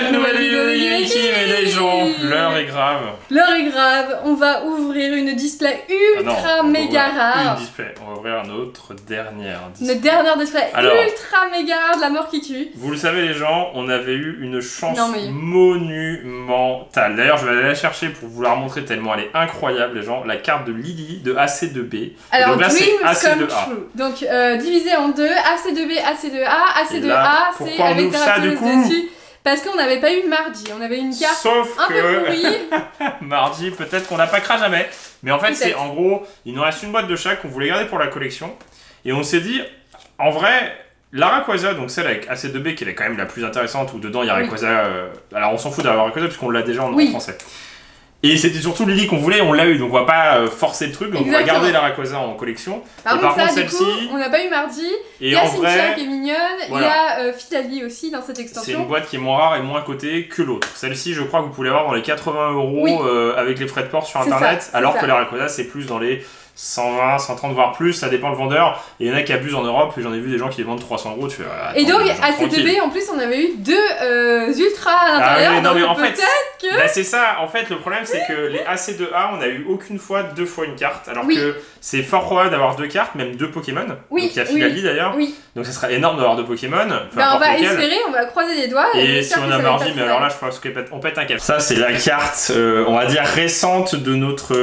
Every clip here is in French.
cette nouvelle vidéo de Gimmicky Mais les gens, l'heure est grave. L'heure est grave, on va ouvrir une display Ah non, ultra méga rare. Une display. On va ouvrir notre dernière display. Une dernière display Alors. ultra méga rare de la mort qui tue. Vous le savez les gens, on avait eu une chance Non, mais- monumentale. D'ailleurs, je vais aller la chercher pour vous la remontrer tellement elle est incroyable les gens. La carte de Lily de AC2B. Alors, donc là, c'est Dreams come AC2A. true. Donc, euh, divisé en deux, AC2B, AC2A. AC2A, là, c'est avec ça, du coup dessus. Parce qu'on n'avait pas eu mardi, on avait une carte Sauf un peu que pourrie. mardi, peut-être qu'on n'a pas craché jamais. Mais en fait, c'est en gros, il nous reste une boîte de chaque qu'on voulait garder pour la collection. Et on s'est dit, en vrai, la Rayquaza, donc celle avec AC2B, qui est quand même la plus intéressante, où dedans il y a Oui. Rayquaza. euh, alors on s'en fout d'avoir Rayquaza, puisqu'on l'a déjà en, en Oui. français. Et c'était surtout Lily qu'on voulait, on l'a eu, donc on va pas euh, forcer le truc, donc on va garder la en collection. Par Et par ça, contre, celle-ci- on n'a pas eu mardi. Il Et y a Cynthia vrai, qui est mignonne, voilà. il y a euh, Philali aussi dans cette c'est une extension. boîte qui est moins rare et moins cotée que l'autre. Celle-ci, je crois que vous pouvez l'avoir dans les 80 euros Oui. euh, avec les frais de port sur internet, ça, alors ça. que la c'est plus dans les 120, 130 voire plus, ça dépend le vendeur. Et il y en a qui abusent en Europe, et j'en ai vu des gens qui les vendent 300 euros. Tu ah, Et donc, à tranquille. CTB, en plus, on avait eu deux euh, ultras à Ah l'intérieur. oui, non, mais en fait, que- bah, c'est ça. En fait, le problème, c'est que les AC2A, on n'a eu aucune fois deux fois une carte, alors Oui. que c'est fort probable d'avoir deux cartes, même deux Pokémon. Oui, Donc il y a oui, Philali d'ailleurs. Oui, Donc ça serait énorme d'avoir deux Pokémon. Bah, on va espérer, on va croiser les doigts. Et si j'espère on a mardi, mais alors là, je pense qu'on pète, un câble. Ça, c'est la carte, euh, on va dire, récente de notre.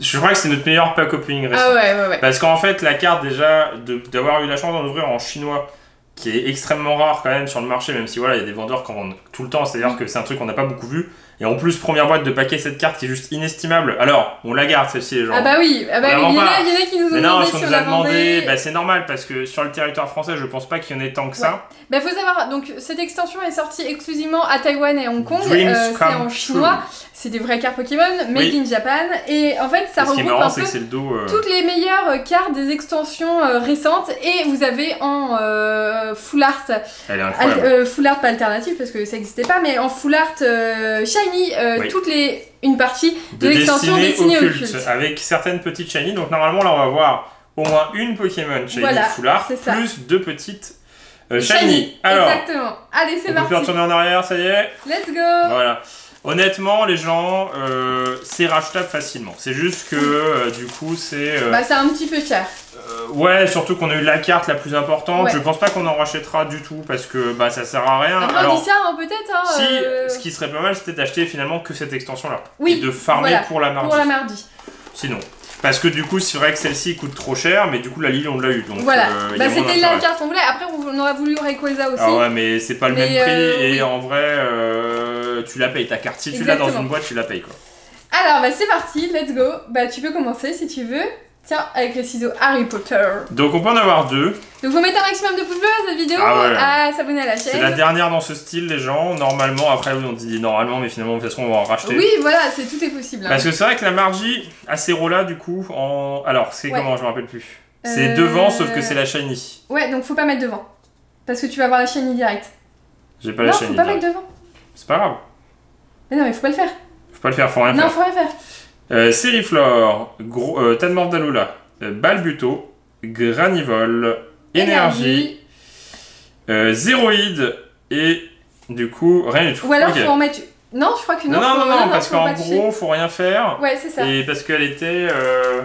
Je crois que c'est notre meilleur pack opening récent. Ah ouais, ouais, ouais. Parce qu'en fait, la carte, déjà, d'avoir eu la chance d'en ouvrir en chinois, qui est extrêmement rare quand même sur le marché, même si voilà, il y a des vendeurs qui en vendent tout le temps, c'est-à-dire que c'est un truc qu'on n'a pas beaucoup vu. Et en plus, première boîte de paquet, cette carte qui est juste inestimable. Alors, on la garde celle-ci, les gens. Ah bah oui, ah bah il y, en a, il y en a qui nous ont Mais non, demandé si on nous a demandé, bah, c'est normal parce que sur le territoire français, je pense pas qu'il y en ait tant que ça. Bah faut savoir, donc cette extension est sortie exclusivement à Taïwan et Hong Kong. Euh, c'est en chinois, c'est des vraies cartes Pokémon, made Oui. in Japan. Et en fait, ça Et regroupe marrant, un peu le dos. euh, toutes les meilleures cartes des extensions euh, récentes. Et vous avez en euh, full art, Elle est full art pas alternatif parce que ça n'existait pas, mais en full art shiny, euh, Oui. toutes les une partie de, de l'extension destinée destinée occulte, occulte. avec certaines petites shiny. Donc normalement là on va voir au moins une Pokémon shiny Voilà, ça. plus deux petites euh, shiny. Alors, Exactement. Allez, c'est on peut parti. retourner en arrière, ça y est. Let's go. Voilà. Honnêtement, les gens, euh, c'est rachetable facilement. C'est juste que euh, du coup, c'est. euh, Bah c'est un petit peu cher. euh, ouais, surtout qu'on a eu la carte la plus importante. Ouais. Je pense pas qu'on en rachètera du tout parce que bah ça sert à rien. Après, on Alors, dit ça hein, peut-être. Hein, si, euh, ce qui serait pas mal, c'était d'acheter finalement que cette extension-là. Oui, Et de farmer voilà, pour la mardi. pour la mardi. Sinon. Parce que du coup, c'est vrai que celle-ci coûte trop cher, mais du coup, la Lille, on l'a eu. Donc, Voilà, euh, il y bah, moins c'était la d'intérêt. carte qu'on voulait. Après, on aurait voulu Rayquaza aussi. Ah ouais, mais c'est pas le Mais, même prix, euh, et oui. en vrai, euh, tu la payes ta carte. Si tu l'as dans une boîte, tu la payes quoi. Alors, bah c'est parti, let's go. Bah tu peux commencer si tu veux. Tiens, avec les ciseaux Harry Potter. Donc, on peut en avoir deux. Donc faut mettre un maximum de pouces bleus à cette vidéo, Ah ouais. à s'abonner à la C'est chaîne. la dernière dans ce style, les gens. Normalement, après, on dit normalement, mais finalement, de toute façon, on va en racheter. Oui, voilà, c'est tout est possible. hein. Parce que c'est vrai que la Margie a ces là du coup, en. Alors, c'est Ouais. comment Je me rappelle plus. C'est Euh, devant, sauf que c'est la shiny. Ouais, donc faut pas mettre devant. Parce que tu vas avoir la chaîne direct. J'ai pas non, la faut shiny. pas direct. mettre devant. C'est pas grave. Mais non, mais faut pas le faire. Faut pas le faire, faut rien non, faire. faut rien faire. Euh, Sériflore, gros, euh, euh, Balbuto, Granivol, Énergie, euh, Zéroïde et du coup rien du tout. Ou alors Ok. faut en mettre. Non, je crois que non. Non, non, faut- non, non, parce qu'en gros, faut rien faire. Ouais, c'est ça. Et parce qu'elle était. euh,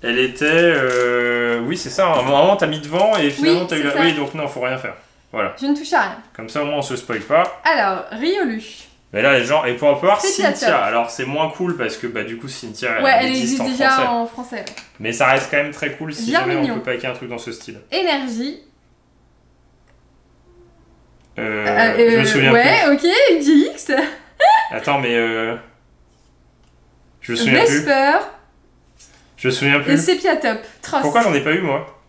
Elle était. euh, Oui, c'est ça. À un moment, t'as mis devant et finalement, Oui, t'as eu la. Oui, donc non, faut rien faire. Voilà. Je ne touche à rien. Comme ça, au moins, on se spoil pas. Alors, Riolu. Mais là, les gens. Et pour C'est Cynthia. Cynthia. Alors, c'est moins cool parce que, bah, du coup, Cynthia. Ouais, elle existe existe en déjà français. en français. ouais. Mais ça reste quand même très cool si Bien jamais mignon. on peut packer un truc dans ce style. Énergie. Euh, Euh, je me euh, souviens ouais, ok, GX. plus. Attends, mais. Euh... Je me souviens plus. Vesper. Je me souviens Et plus. Sepia Top. Tross. Pourquoi j'en ai pas eu, moi?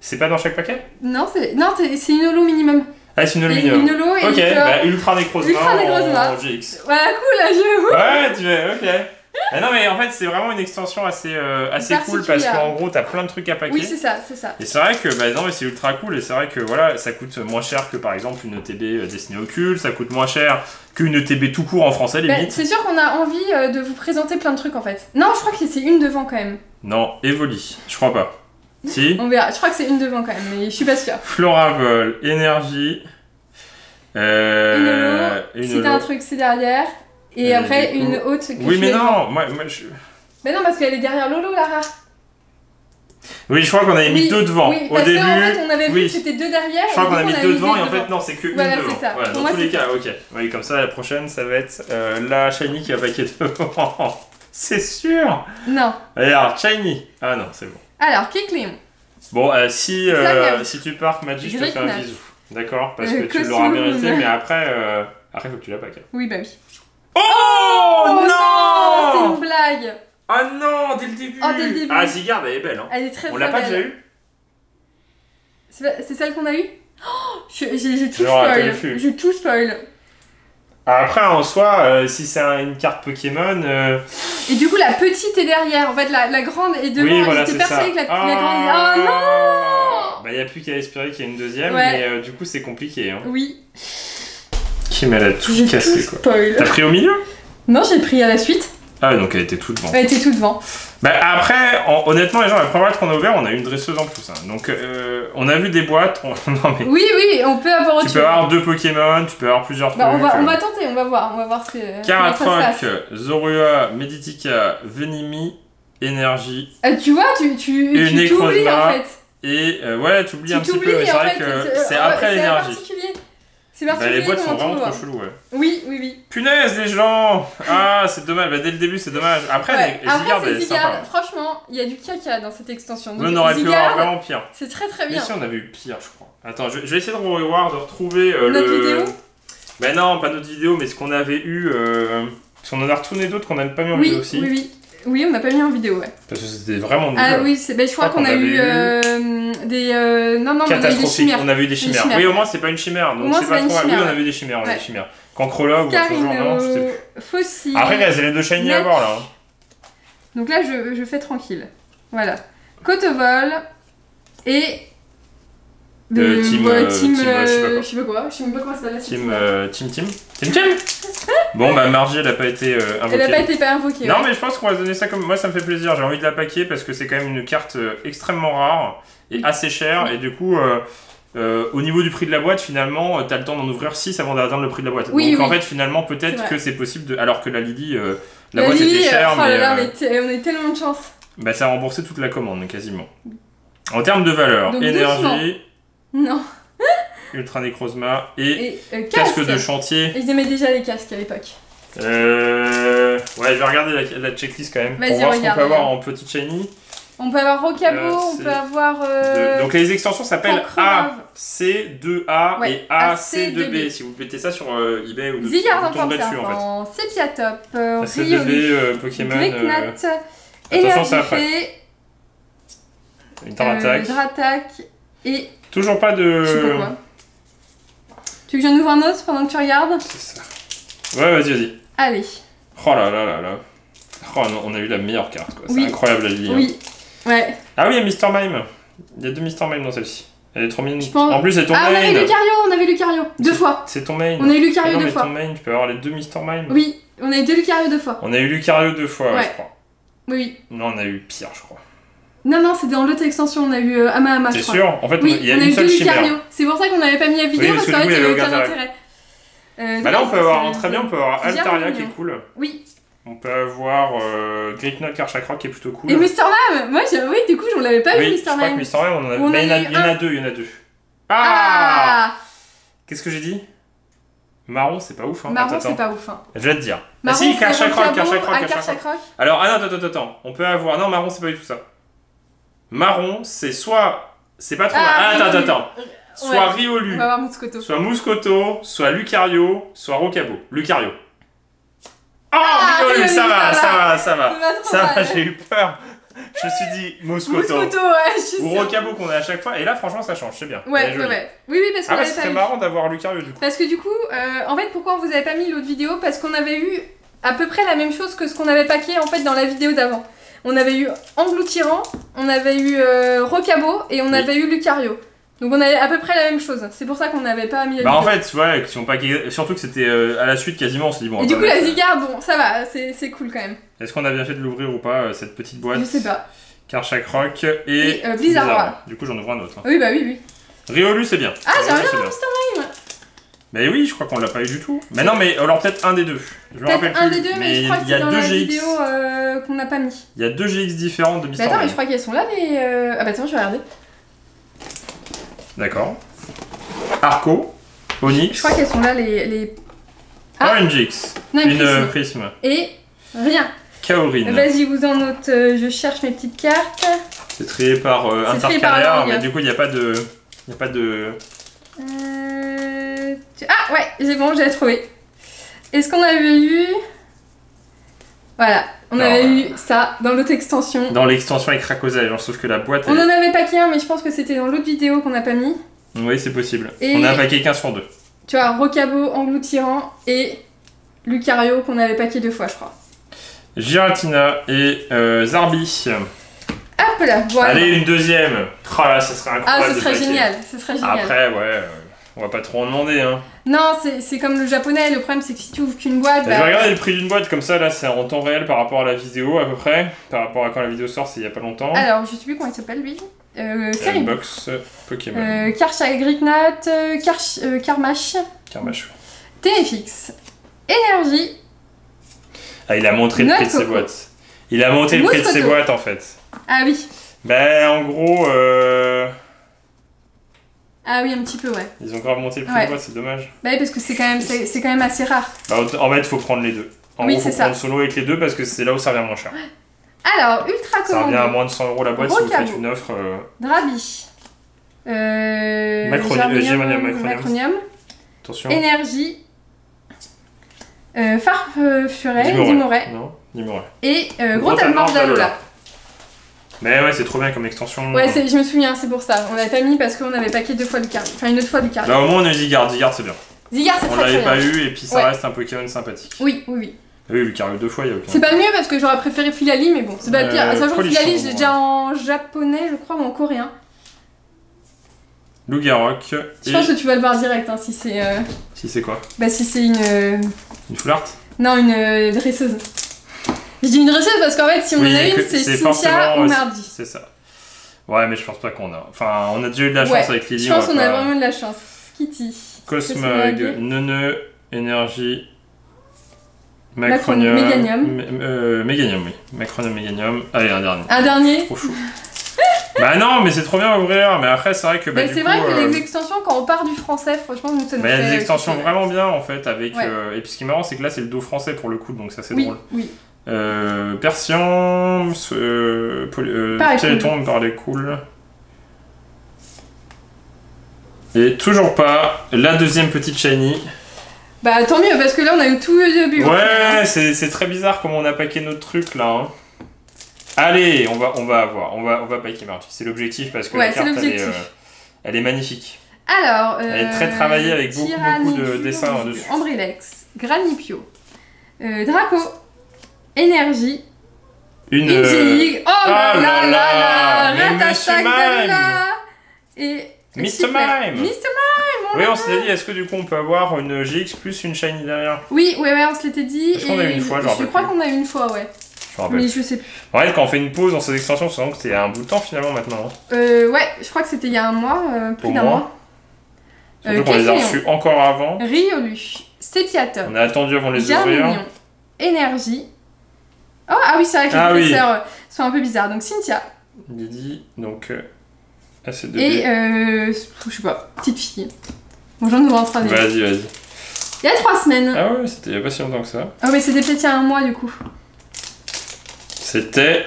C'est pas dans chaque paquet? Non, c'est non, c'est une holo minimum. Ah, c'est une aluminium. Une et Ok, bah Ultra Necrozma Ultra Necrozma. en GX. Voilà, cool, là, je. Ouais, tu fais, ok. Ah non, mais en fait, c'est vraiment une extension assez, euh, assez cool parce qu'en gros, t'as plein de trucs à packer. Oui, c'est ça, c'est ça. et c'est vrai que, bah non, mais c'est ultra cool et c'est vrai que voilà, ça coûte moins cher que par exemple une ETB euh, destinée au culte, ça coûte moins cher qu'une ETB tout court en français, Bah, limite. c'est sûr qu'on a envie euh, de vous présenter plein de trucs en fait. Non, je crois que c'est une devant quand même. Non, Evoli, je crois pas. Si On verra. Je crois que c'est une devant quand même, mais je suis pas sûre. Floravol, Énergie, Euh, Une t'as un truc, c'est derrière. Et Euh, après, coup- une haute. que Oui, mais devant. non, moi, moi, je... Mais non, parce qu'elle est derrière Lolo, Lara. Oui, je crois qu'on avait mis Oui, deux devant. Oui, Au parce début, qu'en fait, on avait vu oui. que c'était deux derrière. je crois qu'on a mis deux devant et en devant. fait, non, c'est que une Voilà, devant. c'est ça. Voilà, dans moi, tous les cas, ok. Oui, comme ça, la prochaine, ça va être euh, la Shiny qui va paquer devant. c'est sûr Non. Regarde, Shiny. Ah non, c'est bon. Alors, Kiklim. Bon, euh, si, euh, si tu pars, Magic, je te fais un bisou. D'accord Parce Euh, que tu l'auras mérité, mais après, euh, après, faut que tu la paques. Oui, bah oui. Oh, Oh non, C'est une blague Ah non, dès le début Oh, dès le début. Ah, Zygarde, elle est belle. Hein. Elle est très On l'a pas déjà eu C'est celle qu'on a eue Oh, J'ai tout spoil. J'ai tout spoil. Après, en soi, euh, si c'est un- une carte Pokémon... euh, Et du coup, la petite est derrière. En fait, la, la grande est devant. oui, voilà, J'étais c'est ça. persuadée que la, Ah. la grande. Oh non Bah, il n'y a plus qu'à espérer qu'il y ait une deuxième, Ouais. mais euh, du coup, c'est compliqué. Hein. Oui, Qui m'a la tout j'ai cassé, tout quoi. T'as pris au milieu? Non, j'ai pris à la suite. Ah, donc elle était toute devant. Elle était tout devant. Bah, après, en- honnêtement, les gens, la première boîte qu'on a ouvert, on a eu une dresseuse en plus. hein. Donc, euh, on a vu des boîtes. on- non, mais. Oui, oui, on peut avoir autre Tu peux avoir deux Pokémon, tu peux avoir plusieurs Bah, on, trucs. va, on euh. va tenter, on va voir. On va voir ce. Caratroc, Zorua, Meditica, Venimi, Énergie. Euh, tu vois, tu, tu, Et tu en fait. Et euh, ouais, tu oublies Tu un petit peu, mais c'est vrai que c'est ouais, après c'est l'énergie. particulier. C'est Bah, les boîtes sont comment vraiment trop cheloues, ouais. Oui, oui, oui. Punaise, les gens Ah, c'est dommage. Bah, dès le début, c'est dommage. Après, Ouais. les, les Après, sympa. Franchement, il y a du caca dans cette extension. Donc, on aurait pu avoir vraiment pire. c'est très très Mais bien. si, on avait eu pire, je crois. Attends, je, je vais essayer de revoir, de retrouver euh, Notre le. vidéo? Bah non, pas notre vidéo, mais ce qu'on avait eu. Euh... Parce qu'on en a retourné d'autres qu'on n'avait pas mis en Oui, vidéo aussi. oui, oui. Oui, on n'a pas mis en vidéo, ouais. Parce que c'était vraiment nul. Ah oui, c'est- ben, je crois qu'on a eu euh, des. euh, Non, non, mais on a eu des Catastrophique. chimères. On avait eu des chimères. Oui, au moins, c'est pas une chimère. Donc c'est c'est pas trop. Oui, on a vu des chimères. On a Ouais. des chimères. Cancrola ou autre genre, non, je sais Scarino, plus. Fossile. Après, il reste les deux shiny à voir là. Donc là, je, je fais tranquille. Voilà. Cotovol et. Euh, team, ouais, euh, team, team, euh, je sais pas quoi. je sais même pas comment ça s'appelle Team, team. euh, team Team Team Team Bon, bah Margie, elle a pas été euh, invoquée. Elle a pas été pas invoquée. Non, ouais. mais je pense qu'on va donner ça comme. Moi, ça me fait plaisir. J'ai envie de la paquer parce que c'est quand même une carte extrêmement rare et assez chère. Et du coup, au niveau du prix de la boîte, finalement, t'as le temps d'en ouvrir 6 avant d'atteindre le prix de la boîte. Oui, Donc en fait, finalement, peut-être que c'est possible de. Alors que la Lily, la, La boîte Lily, était chère, oh mais là, mais on a tellement de chance. bah, ça a remboursé toute la commande quasiment. En termes de valeur, Donc, énergie, Non. Ultra Necrozma et, Et euh, casque casque. de chantier. Ils aimaient déjà les casques à l'époque. Euh... Ouais, je vais regarder la, la checklist quand même pour Vas-y, voir ce qu'on regarde, peut avoir regarde. en petit shiny. On peut avoir Rocabo, Euh, on peut avoir. euh, De- Donc les extensions s'appellent Cancrelave. AC2A Ouais, et AC2B. AC2B. si vous mettez ça sur euh, eBay ou de en vous tomberez dessus en fait. Sepiatop, euh, AC2B, Riolu, euh, Pokémon, euh, attention, c'est après. Énergifée, Interattack. Et Toujours pas je sais pas de. quoi. Tu veux que j'en ouvre un autre pendant que tu regardes? C'est ça. Ouais, vas-y, vas-y. Allez, Oh là là là là. Oh non, on a eu la meilleure carte quoi. C'est incroyable la lire. oui. Ouais, Ah oui, il y a Mr. Mime. Il y a deux Mr. Mime dans celle-ci. Elle est trop mignone. Je pense- En plus, c'est ton Ah, on avait main. Lucario, on avait Lucario, deux fois. C'est ton main. On a eu Ah Lucario non, deux mais fois. ton main, tu peux avoir les deux Mr. Mime. Oui, on a eu deux Lucario deux fois. On a eu Lucario deux fois, ouais, je crois. Oui, oui. Non, on a eu pire, je crois. Non, non, c'était dans l'autre extension, on a eu euh, Ama Ama, je crois. sûr En fait, Oui, il y a on a une eu seule. Lucario. C'est pour ça qu'on n'avait pas mis la vidéo Oui, parce parce que qu'en fait, il n'y avait aucun intérêt. Euh, Bah là, on peut avoir c'est- un très bien, on peut avoir c'est Altaria qui est cool. Oui. On peut avoir euh, Karchakra qui est plutôt cool. Et Mr. Mime Moi, j'ai- oui, du coup, on l'avait pas oui, vu, je Mr. crois que Mime. Mr. Mime, on en a. On Mais il y en a, a eu il y en a un. deux, il y en a deux. Ah, Ah Qu'est-ce que j'ai dit? Marron, c'est pas ouf. Hein. Marron, c'est pas ouf. Hein. Je vais te dire. Ah Marron, si, c'est Karchakra, ah, Karchakra. Karchakra. Alors, ah non, attends, attends, attends. On peut avoir. Non, marron, c'est pas du tout ça. Marron, c'est soit. C'est pas trop. Ah, Ah, attends, attends, attends. Soit Ouais. Riolu, On va voir Moscoto. soit Mouscoto, soit Lucario, soit Rocabo. Lucario. Oh, Ah, Riolu, Riolu, ça va, ça va, ça va. Ça va trop Ça va, mal. j'ai eu peur. Je me suis dit Mouscoto. Moscoto, ouais, je suis Ou sûre. Rocabo qu'on a à chaque fois. Et là, franchement, ça change, c'est bien. Elle est Ouais, ouais, jolie. ouais. Oui, oui, parce qu'on Ah ouais, l'avait pas vu. marrant d'avoir Lucario du coup. Parce que du coup, euh, en fait, pourquoi on vous avait pas mis l'autre vidéo? Parce qu'on avait eu à peu près la même chose que ce qu'on avait paqué en fait dans la vidéo d'avant. On avait eu Engloutirant, on avait eu euh, Rocabo et on Oui. avait eu Lucario. Donc on avait à peu près la même chose. C'est pour ça qu'on n'avait pas mis Bah en fait, si on paquait- surtout que c'était euh, à la suite quasiment, on s'est dit bon. on et du coup, la Zygarde, bon, ça va, c'est c'est cool quand même. Est-ce qu'on a bien fait de l'ouvrir ou pas, euh, cette petite boîte Je sais pas. Karchak Rock et, Et, euh, Blizzard. Du coup, j'en ouvre un autre. hein. Oui, bah oui, oui. Riolu, c'est bien. Ah, j'aimerais bien Mr. Mime Mais oui, je crois qu'on l'a pas eu du tout. Mais non, mais alors peut-être un des deux. Je Peut-être un plus. des deux, mais, je crois que c'est a dans deux la GX. vidéo euh, qu'on n'a pas mis. Il y a deux GX différentes de Mais Mister attends, mais je crois qu'elles sont là, les. euh, Ah bah attends, je vais regarder. D'accord. Arco, Onyx, Je crois qu'elles sont là, les. les... Ah. Orange X, Non, une prisme. euh, prisme, Et rien. Kaorin. Vas-y, vous en note. euh, je cherche mes petites cartes. C'est trié par euh, langue. mais du coup il n'y a pas de. Il n'y a pas de. Euh, Ah ouais, c'est bon, j'ai trouvé. Est-ce qu'on avait eu... Voilà, on avait euh, eu ça dans l'autre extension. Dans l'extension avec Rakosai, genre, sauf que la boîte. On en avait pas qu'un, mais je pense que c'était dans l'autre vidéo qu'on n'a pas mis. Oui, c'est possible. Et- On a un paquet 15 sur 2. Tu vois, Rocabo, Engloutirant et Lucario qu'on avait paqué deux fois, je crois. Giratina et euh, Zarbi. Hop là, voilà. Allez, une deuxième. Oh là, ça serait ah, incroyable. ce de serait génial, ce serait génial. Après, ouais, euh, on va pas trop en demander. Hein. Non, c'est comme le japonais, le problème c'est que si tu ouvres qu'une boîte, Je bah, vais regarder le prix d'une boîte comme ça, là, c'est en temps réel par rapport à la vidéo à peu près. Par rapport à quand la vidéo sort, c'est il y a pas longtemps. Alors, je sais plus comment il s'appelle lui. Euh, Euh, box euh, Pokémon. Euh, Karcha Grignat, euh, Karch, euh, Karmash, Karmash. Téléfix, Énergie, Ah, il a montré le prix de ses boîtes. Il a monté le prix de ses boîtes en fait. ah oui, Ben, en gros, euh, ah oui, un petit peu, ouais. ils ont grave monté le prix Ouais. de boîte, c'est dommage. Bah oui, parce que c'est quand, même- c'est c'est quand même assez rare. Bah, en fait, il faut prendre les deux. En Oui, gros, faut c'est ça. prendre solo avec les deux parce que c'est là où ça revient moins cher. Alors, Ultra Ça revient à moins de 100 euros la boîte si vous faites une offre. euh, Drabi, euh, Germanium, euh, Macronium. Macronium, Attention. Énergie, euh, Farfuret. Dimoré, Non, Dimoré. et euh, Gros Talmor Talmor d'Alola. Mais ouais, c'est trop bien comme extension. Ouais, je me souviens, c'est pour ça. On l'avait pas mis parce qu'on avait paqué deux fois le carré. Enfin, une autre fois le carré. Là, au moins, on a eu Zigard. Zigard, c'est bien. Zigard, c'est On très très l'avait bien. pas eu et puis ça Ouais. reste un Pokémon sympathique. Oui, oui, oui. Oui, Lucario deux fois, il y a aucun. C'est pas mieux parce que j'aurais préféré Filali, mais bon, c'est pas Euh, pire. Sachant que Filali, je l'ai déjà en japonais, je crois, ou en coréen. Lugarok. Je Et pense que tu vas le voir direct hein, si c'est. euh, si c'est quoi? Bah, si c'est une. euh, Une full art Non, une euh, dresseuse. Je dis une dresseuse parce qu'en fait, si on Oui, en a une, c'est Cynthia ou euh, Mardi. C'est ça. Ouais, mais je pense pas qu'on a. Enfin, on a déjà eu de la chance Ouais, avec Lily. Je pense on qu'on a pas- vraiment de la chance. Kitty. Cosmog. Nene, Énergie, Macronium. Méganium. Euh, Méganium, oui. Macronium, Méganium. Allez, un dernier. Un dernier. Trop chou. bah non, mais c'est trop bien à ouvrir. Mais après, c'est vrai que. Bah, c'est vrai que euh, les extensions, quand on part du français, franchement, nous ça nous bah, il y a des extensions vraiment bien en fait. avec Ouais. euh, Et puis ce qui est marrant, c'est que là, c'est le dos français pour le coup, donc ça c'est Oui, drôle. oui. Euh, Persian, euh, euh, cool. Téléthon, parlait cool. Et toujours pas la deuxième petite shiny. Bah tant mieux, parce que là, on a eu tout le début. final, hein. Ouais, c'est très bizarre comment on a paqué notre truc là. hein. Allez, on va, on va avoir, on va, on va paquer Marty. C'est l'objectif parce que Ouais, la carte elle est, euh, elle est magnifique. Alors, euh, Elle est très travaillée avec beaucoup, beaucoup de dessins dessus. Ambrilex, Granipio, euh, Draco, Énergie, Une. euh, Ingenig, oh là oh là là là là, et Mr. Mime. Mr. Mime on Oui, on s'était dit, est-ce que du coup on peut avoir une GX plus une shiny derrière Oui, ouais, ouais, on se l'était dit. Est-ce qu'on a eu une fois, je crois qu'on a eu une fois, ouais. Je. Mais je sais plus. En fait, quand on fait une pause dans ces extensions, c'est que c'est un bout de temps finalement maintenant. hein. Euh, ouais, je crois que c'était il y a un mois, euh, plus d'un mois. Surtout Euh, qu'on les a reçus encore avant. Riolu, Sépiator, On a attendu avant de les ouvrir. Énergie. Oh, ah oui, c'est vrai que les Ah oui. euh, sont un peu bizarres. Donc Cynthia Didi, donc. Euh, AC2B. et, euh, je sais pas, petite fille. Bon, j'en ouvre un troisième. Vas-y, vas-y. Il y a trois semaines. Ah ouais, c'était il y a pas si longtemps que ça. Oh, mais c'était peut-être il y a un mois du coup. C'était.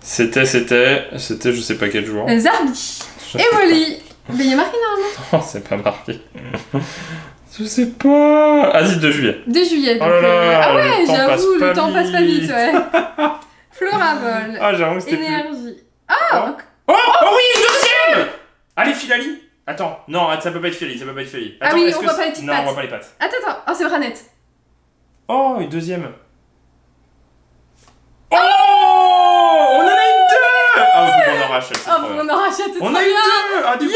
C'était, c'était. C'était je sais pas quel jour. Zarbi, Je- Evoli. Mais il y a marqué normalement. Non, c'est pas marqué. je sais pas. Ah, si, 2 juillet. 2 juillet. Oh là là, euh, ah ouais, j'avoue, le temps passe pas vite, ouais. Floravol, Ah, j'avoue, c'était plus. Énergie. Ah Oh, oh oui, une deuxième Allez, Filali Attends, non, ça peut pas être Filali, ça peut pas être Filali. Ah oui, on que voit pas les petites Non, on pattes. voit pas les pattes. Attends, attends. Oh, c'est Branette. Oh, une deuxième. Oh On en a eu deux Ah, faut qu'on en rachète. Oh, on en rachète, c'est On a bien. deux Ah, du coup,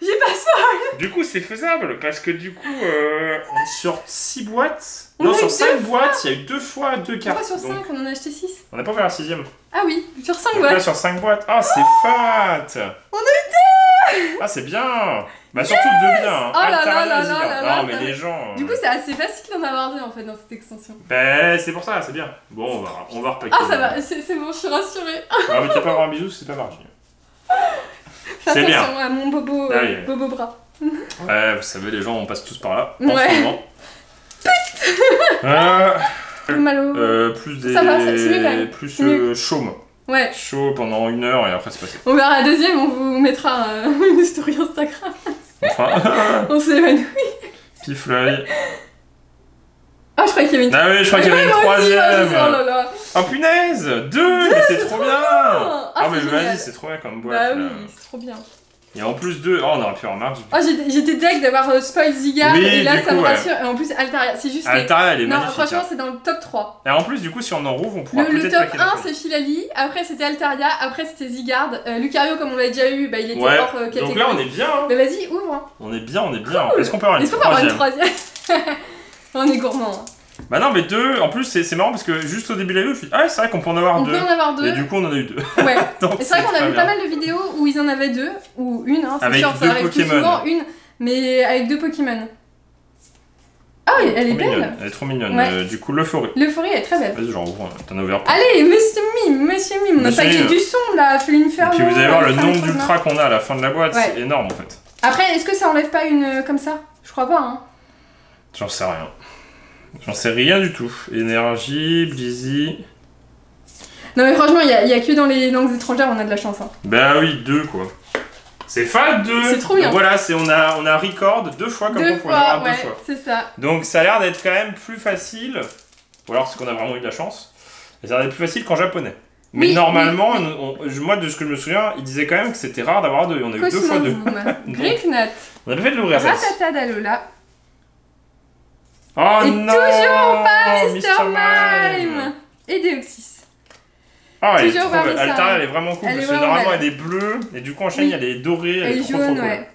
J'ai pas ça. Du coup, c'est faisable parce que du coup, euh, sur 6 boîtes, On non, a eu sur deux 5 boîtes, il y a eu deux fois deux Pourquoi cartes. sur donc 5 On en a acheté 6. on n'a pas ouvert la sixième. Ah oui, sur 5 Donc là, boîtes. sur 5 boîtes. Ah, c'est fat On a eu Ah, c'est bien Bah surtout deux bien. Hein. Oh là là Altaria, là Zygarde. là là Non mais là. les gens. Du euh, coup, c'est assez facile d'en avoir deux en fait dans cette extension. Bah c'est pour ça, c'est bien. Bon, on va, on va repacker. Ah, ça va, c'est c'est bon, je suis rassurée. Ah mais t'as pas avoir un bisou, c'est pas margin. C'est bien. attention à mon bobo, Ah euh, oui. bobo bras. Ouais, vous savez, les gens, on passe tous par là. En Ouais. ce moment. Euh, Malo. euh, plus des. Ça va, c'est- c'est mieux quand même. Plus euh, chaud, moi. Ouais, Chaud pendant une heure et après c'est passé. on verra la deuxième, on vous mettra euh, une story Instagram. Enfin, On s'évanouit. pif l'œil. Ah, je croyais qu'il y avait une Ah oui, je crois qu'il y avait une je troisième. Oh là là. Oh punaise Deux, Mais c'est trop bien Ah, Ah, mais vas-y, c'est trop bien comme boîte. Bah là. oui, c'est trop bien. Et en plus deux, oh on aurait pu en marge. Oh, j'étais j'étais deg d'avoir euh, Spoil Zygarde Oui, et là ça coup, me ouais. rassure. Et en plus, Altaria, c'est juste. les- Altaria elle est Non, magnifique. franchement, hein. c'est dans le top 3. Et en plus du coup si on en rouvre on pourra Le, le top paquer 1 notre c'est Filali, après c'était Altaria, après c'était Zygarde. Euh, Lucario, comme on l'a déjà eu, bah, il était Ouais, hors euh, catégorie. donc là on est bien. hein. Bah vas-y, ouvre. hein. On est bien, on est bien. Est-ce qu'on peut avoir une Est-ce qu'on peut avoir une troisième? On est gourmand. hein. Bah non mais deux, en plus c'est marrant parce que juste au début de la vidéo je me suis dit, ah c'est vrai qu'on peut en avoir On deux. peut en avoir deux. Et du coup on en a eu deux. Ouais. Et c'est vrai qu'on a vu pas mal de vidéos où ils en avaient deux, ou une, hein, c'est Avec sûr, deux ça arrive plus Pokémon. souvent, une, mais avec deux Pokémon. Ah oui, elle est mignonne, belle. Elle est trop mignonne. Ouais. Euh, du coup l'euphorie. L'euphorie elle est très belle. Vas-y j'en rouvre, un. t'en as ouvert Allez, monsieur Mime, monsieur Mime, on a Mime. du son là, fait une Et ferme. puis vous allez voir le nombre d'ultra qu'on a à la fin de la boîte, c'est énorme en fait. Après, est-ce que ça enlève pas une euh, comme ça? Je crois pas, hein. J'en sais rien. J'en sais rien du tout. Énergie, Blizzy. Non mais franchement, il y, a- y a que dans les langues étrangères on a de la chance. Hein. Bah oui, deux quoi. C'est FAT 2 C'est trop bien. Voilà, c'est on a on a record deux fois comme deux on fois, ouais, deux fois. c'est ça. Donc ça a l'air d'être quand même plus facile. Ou alors c'est qu'on a vraiment eu de la chance. Ça a l'air d'être plus facile qu'en japonais. Mais Oui, normalement, oui, on- on- je- moi de ce que je me souviens, il disait quand même que c'était rare d'avoir deux. On a eu deux fois deux. On a pas fait de l'ouvrir ça. Ratata d'Alola, Oh Et non toujours pas Mr. Mime. Et Deoxys. Ah, est Toujours pas. Mr. Altaria, elle est vraiment cool Elle parce que normalement elle est bleue et du coup en chaîne Oui. elle est dorée, elle, Elle est trop cool. ouais.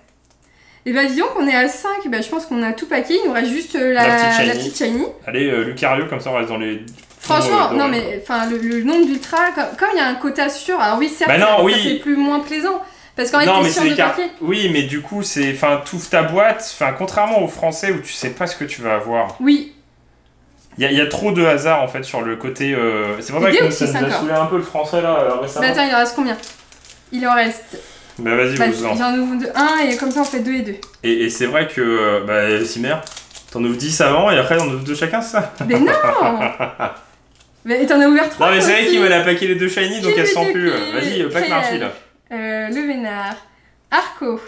Et bah disons qu'on est à 5, bah, je pense qu'on a tout paqué, il nous reste juste euh, la, La petite shiny. la petite shiny. Allez, euh, Lucario, comme ça on reste dans les. Franchement, non mais enfin le, le nombre d'ultra, comme il y a un quota sûr, alors oui certes Bah non, ça, fait plus moins plaisant, parce qu'en fait non, mais sûr paquet. Oui, mais du coup, c'est. Enfin, t'ouvres ta boîte. Enfin, contrairement aux Français où tu sais pas ce que tu vas avoir. Oui, Il y, a- il y a trop de hasard en fait sur le côté. euh, C'est Idée que ça nous a saoulé un peu le français là euh, récemment. mais attends il en reste combien? Il en reste, Bah vas-y, vas-y, vous en. j'en ouvre deux, un et comme ça on fait deux et deux. Et, et c'est vrai que. euh, Bah, Cimer, t'en ouvres 10 avant et après on ouvre deux chacun, c'est ça? Mais non Mais t'en as ouvert trois Non, mais c'est vrai qu'il m'a paqué les deux shiny donc elles sont plus. euh, Vas-y, pack Marchi là. Euh, le Vénard, Arco,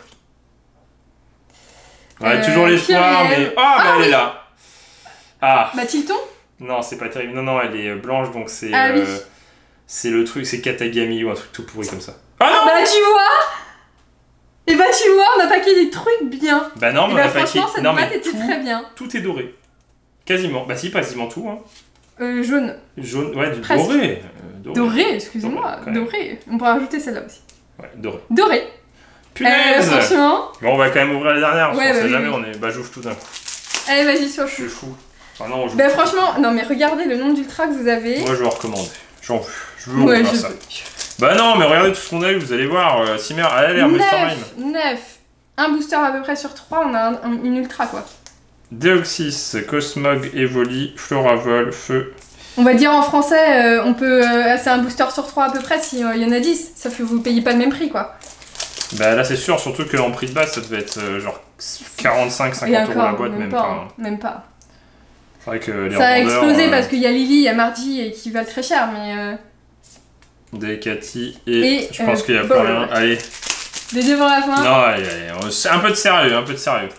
Ouais, Euh, toujours l'espoir, mais. Ah, bah elle est là Ah Mathilton Non, c'est pas terrible. Non, non, elle est euh, blanche donc c'est. Ah oui. euh, C'est le truc, c'est Katagami ou un truc tout pourri comme ça. Ah non Bah tu vois Et bah tu vois, on a paqué des trucs bien. Bah non, mais Et on bah a paqué. franchement, cette Non, boîte était tout, très bien. tout est doré. Quasiment. Bah si, quasiment tout. Hein. Euh, jaune. Jaune, ouais, du Presque. doré. euh, doré. Doré, excusez-moi. Doré. Doré. On pourrait rajouter celle-là aussi. Ouais, doré. Doré. Euh, Punaise franchement. Bon, on va quand même ouvrir les dernières, parce Ouais, bah sait oui, jamais, oui. on est. Bah j'ouvre tout d'un coup. Allez, vas-y, sois Je fou. suis fou. Ah non, je Bah franchement, non mais regardez le nombre d'ultra que vous avez. Moi je vais recommander. J'en veux. Je veux Ouais, ouvrir je ça. Bah non, mais regardez tout ce qu'on a eu, vous allez voir. Euh, Cimer, elle a l'air. Mime. 9, 9. Un booster à peu près sur 3, on a un- un- une ultra quoi. Deoxys, Cosmog, Evoli, Floravol, Feu. On va dire en français, euh, on peut. euh, c'est un booster sur 3 à peu près si il y en a 10. Sauf que vous payez pas le même prix quoi. Bah là c'est sûr, surtout qu'en prix de base ça devait être euh, genre 45-50 Et euros la boîte, même, même pas. pas. hein, Même pas. C'est vrai que les Ça a explosé euh, parce qu'il y a Lily, il y a Mardi et qui valent très cher, mais euh, Des Cathy et, Et, je pense euh, qu'il y a pas rien. Allez, les deux devant la fin. non, allez, allez, un peu de sérieux, un peu de sérieux.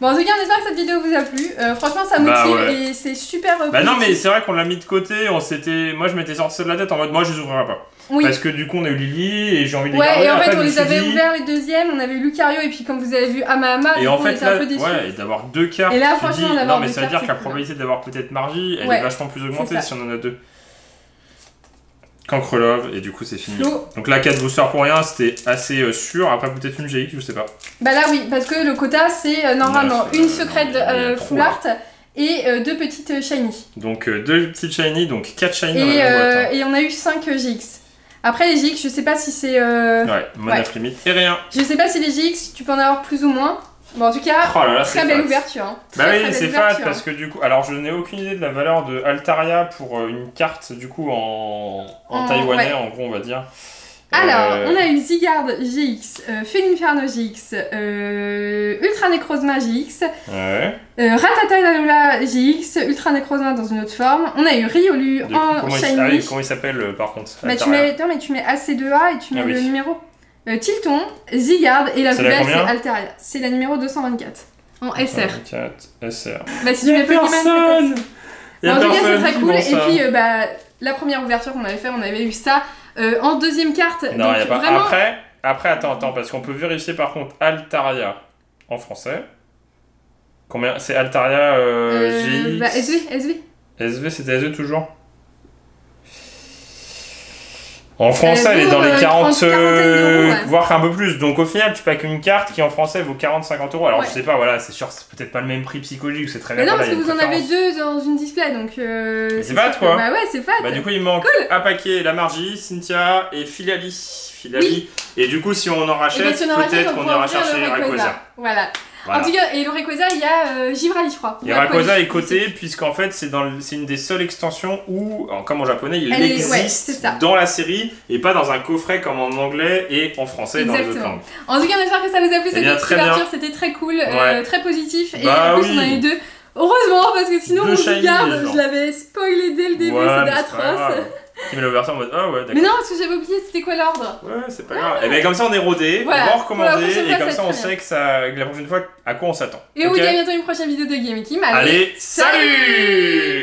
Bon, en tout cas, on espère que cette vidéo vous a plu. Euh, franchement, ça motive Bah ouais. et c'est super. Bah non, mais positif. c'est vrai qu'on l'a mis de côté, on s'était. Moi je m'étais sorti ça de la tête en mode moi je les ouvrirai pas. Oui. Parce que du coup on a eu Lily et j'ai envie de les garder. Ouais, et en après, fait, je on les avait dit- ouverts les deuxièmes, on avait eu Lucario et puis comme vous avez vu Amahama, Et du en coup, on fait, était là, un peu déçus. ouais, et d'avoir deux cartes, Et là, franchement, dis, d'avoir non mais deux ça veut dire que la probabilité d'avoir peut-être Margie, elle Ouais, est vachement plus augmentée si on en a deux. Cancrelove, et du coup c'est fini. Flo. Donc là, 4 boosters pour rien, c'était assez euh, sûr. Après, peut-être une GX, je sais pas. Bah là, oui, parce que le quota, c'est euh, normalement Neuf, une euh, secrète euh, full art et euh, deux petites euh, shiny. Donc euh, deux petites shiny, donc 4 shiny dans Et, la même euh, boîte. hein. et on a eu 5 GX. Après, les GX, je sais pas si c'est. euh, Ouais, monaf limite et rien. Je sais pas si les GX, tu peux en avoir plus ou moins. Bon, en tout cas, Oh là là, c'est très belle fat. ouverture. hein. Bah oui, c'est fat parce hein. que du coup, alors je n'ai aucune idée de la valeur de Altaria pour euh, une carte du coup en, en taïwanais, ouais. en gros, on va dire. Alors, Euh, on a eu Zygarde GX, euh, Félinferno GX, euh, Ultra Necrozma GX, Ouais. euh, Ratatouille GX, Ultra Necrozma dans une autre forme. On a eu Riolu coup, en comment, il, Shiny. ah oui, comment il s'appelle par contre Bah, tu mets, non, mais tu mets AC2A et tu mets Ah oui. le numéro. Euh, Tilton, Zygarde et la C'est plus la belle c'est Altaria. C'est la numéro 224 en SR. 24 SR. Bah si tu mets Pokémon, en tout cas, c'est très cool. Et puis, euh, bah, la première ouverture qu'on avait fait, on avait eu ça euh, en deuxième carte. Non, Donc, y a pas. vraiment, Après, après, attends, attends, parce qu'on peut vérifier par contre Altaria en français. Combien C'est Altaria euh, euh, bah, SV, SV. SV, c'était SV toujours? En français, Euh, elle est dans les euh, 40, 30, quarantaine euh, d'euros, ouais. voire un peu plus. Donc au final, tu packs une carte qui en français vaut 40-50 euros. Alors Ouais. je sais pas, voilà, c'est sûr, c'est peut-être pas le même prix psychologique, c'est très Mais bien. non, voilà, parce que vous en avez deux dans une display, donc. Euh, c'est fat, quoi. que- Bah ouais, c'est fat. Bah du coup, il manque à paquer la Margie, Cynthia et Filali. Filali. Et du coup, si on en rachète, si on en rachète, peut-être on qu'on ira chercher. Rayquaza. Voilà. Voilà. En tout cas, et le Rayquaza, il y a euh, Givrali, je crois. Et Aquali. est coté puisqu'en fait c'est une des seules extensions où, comme en japonais, il Elle est- ouais, existe dans la série et pas dans un coffret comme en anglais et en français dans les autres Exactement. langues. En tout cas, on espère que ça vous a plu Eh cette bien, très ouverture. C'était très cool, euh, très positif. Et Bah en plus, oui. on en a eu deux. Heureusement, parce que sinon, on se shiny, garde. genre. Je l'avais spoilé dès le début, Ouais, c'était atroce. L'ouverture en mode ah ouais Mais d'accord. non, parce que j'avais oublié c'était quoi l'ordre. Ouais, c'est pas grave. Et bien comme ça on est rodé, Voilà. on va recommander et fois, comme ça on sait que, ça, que la prochaine fois à quoi on s'attend. Et on vous Ok dit à bientôt une prochaine vidéo de Game Team. Allez, salut